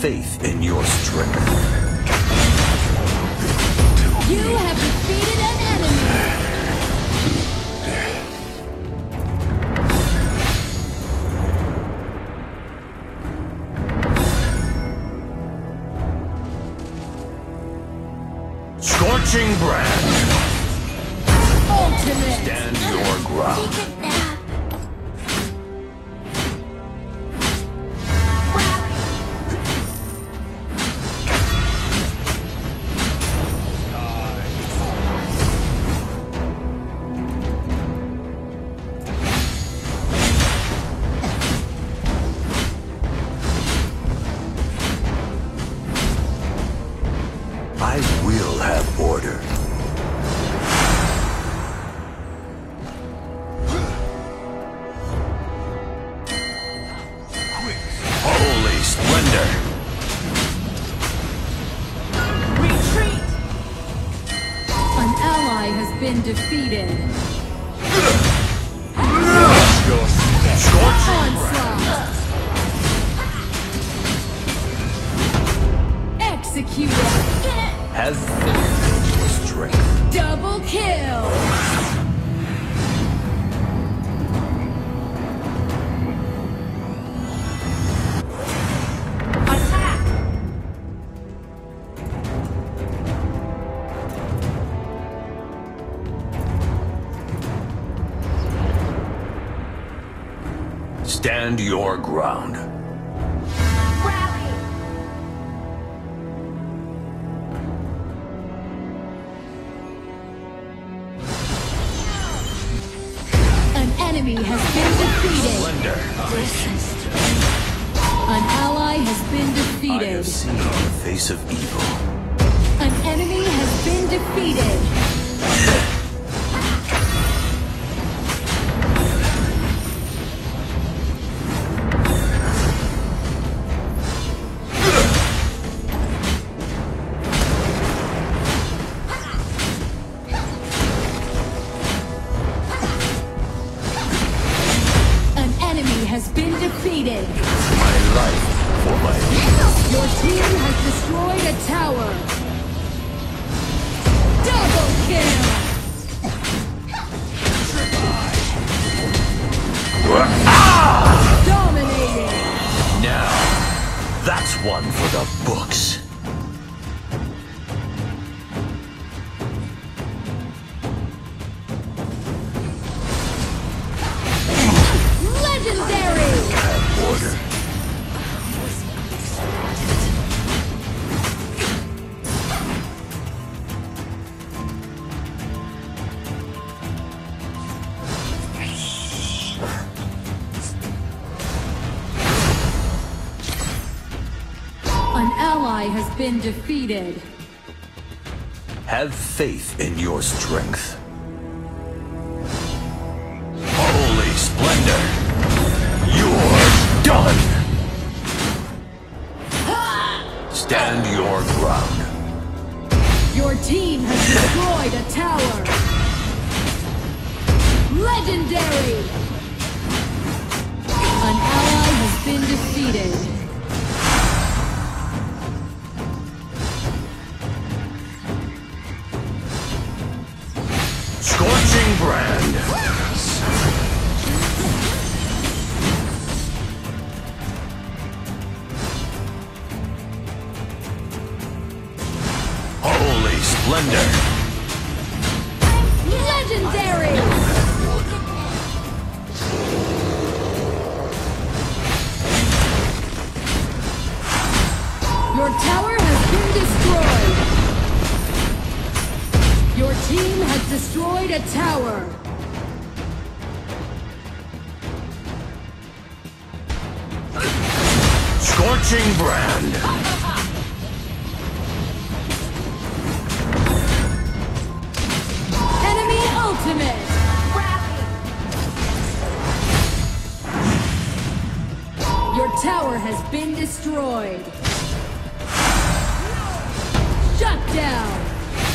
faith in your strength. You have defeated an enemy! Scorching brand, defeated. Stand your ground. Rally! An enemy has been defeated. Splendor. An ally has been defeated. I have seen the face of evil. An enemy has been defeated. One for the books. Ally has been defeated. Have faith in your strength. Holy splendor! You're done! Stand your ground. Your team has destroyed a tower. Splendor. Legendary! Your tower has been destroyed. Your team has destroyed a tower. Scorching brand. destroyed. Shut down.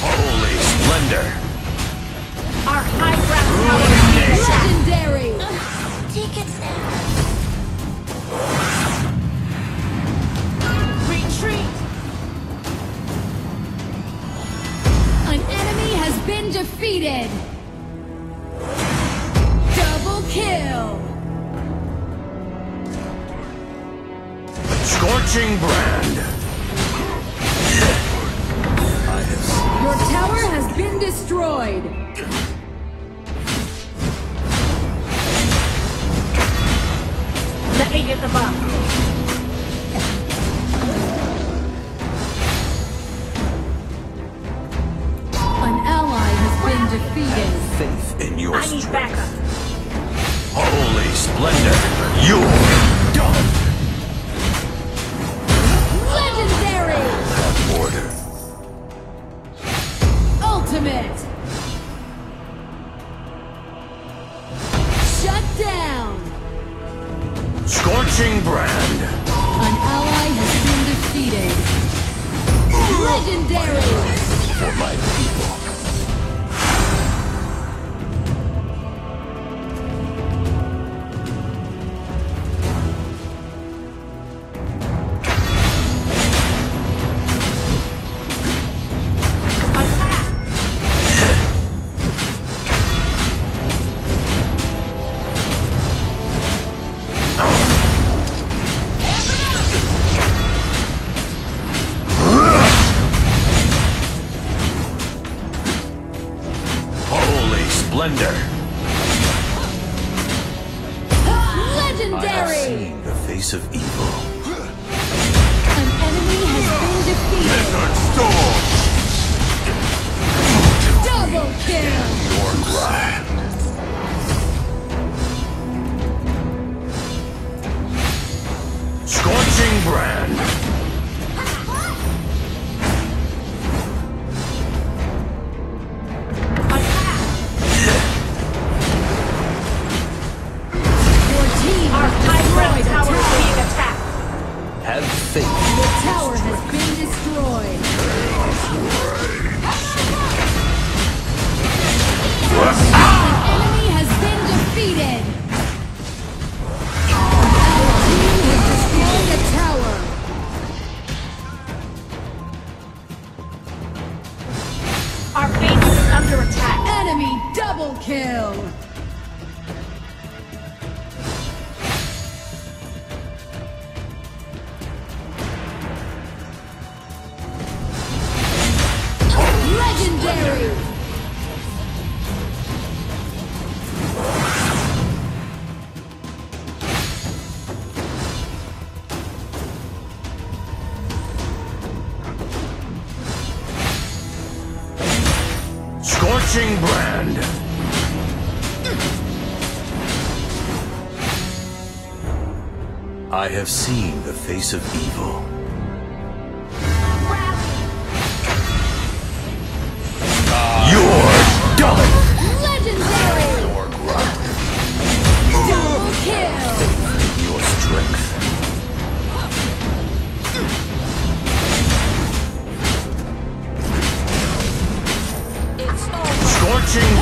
Holy splendor. Our high ground is legendary. Take it now. Retreat. An enemy has been defeated. Scorching brand. Your tower has been destroyed. Let me get the bomb. Scorching brand. An ally has been defeated. Legendary. For my people. tower has been I have seen the face of evil. You're done! Legendary! Your grunt. Double kill! Your strength. Scorching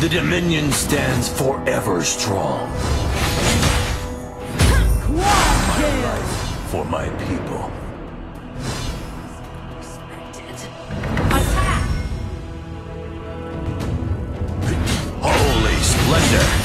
the Dominion stands forever strong. for my people. Attack! Holy splendor!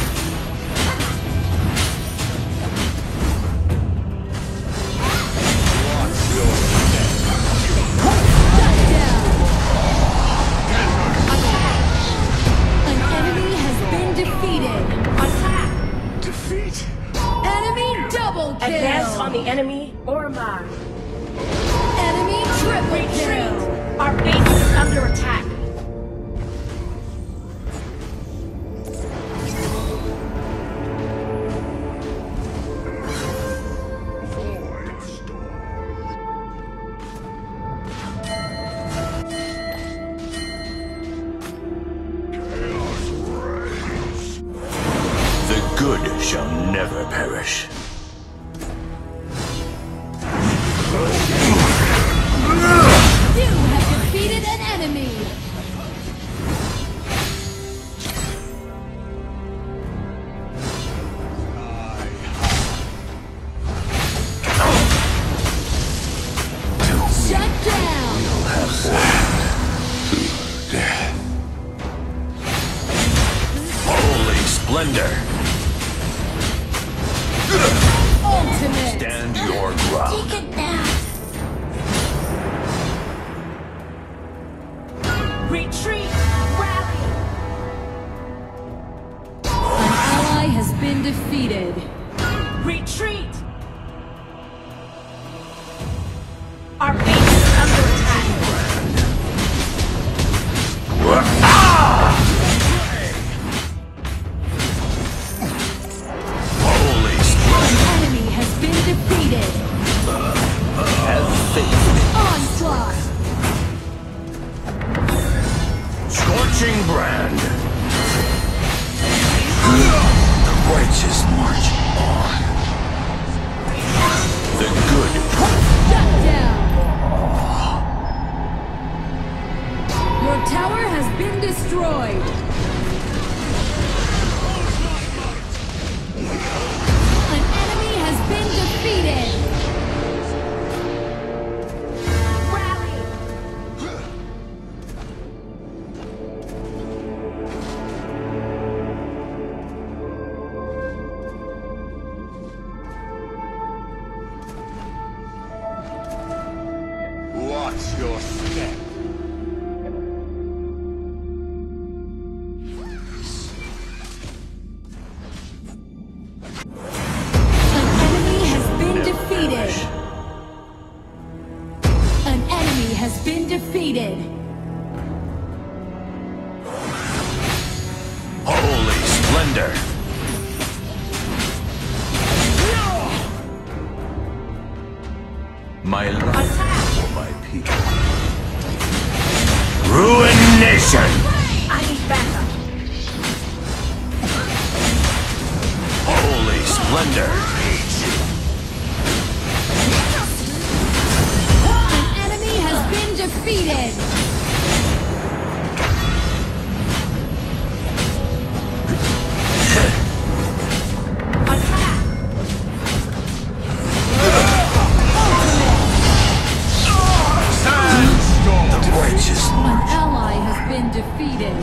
defeated. Retreat! Our base is under attack. Holy enemy has been defeated. Onslaught. Scorching brand righteous march on. The good Shut down. Your tower has been destroyed. An enemy has been defeated. Splendor! An enemy has been defeated. An ally has been defeated.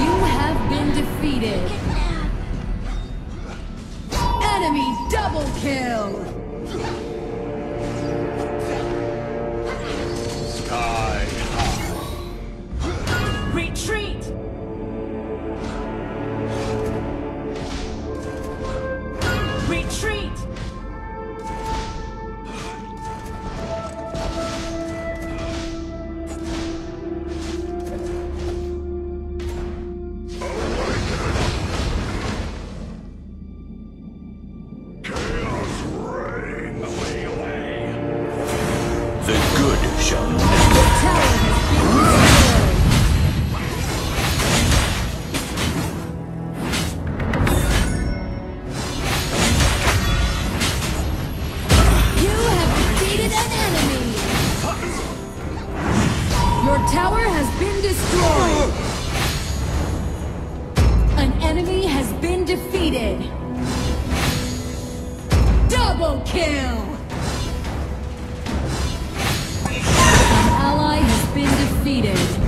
You have been defeated. Enemy double kill. Tower has been destroyed. An enemy has been defeated. Double kill. An ally has been defeated.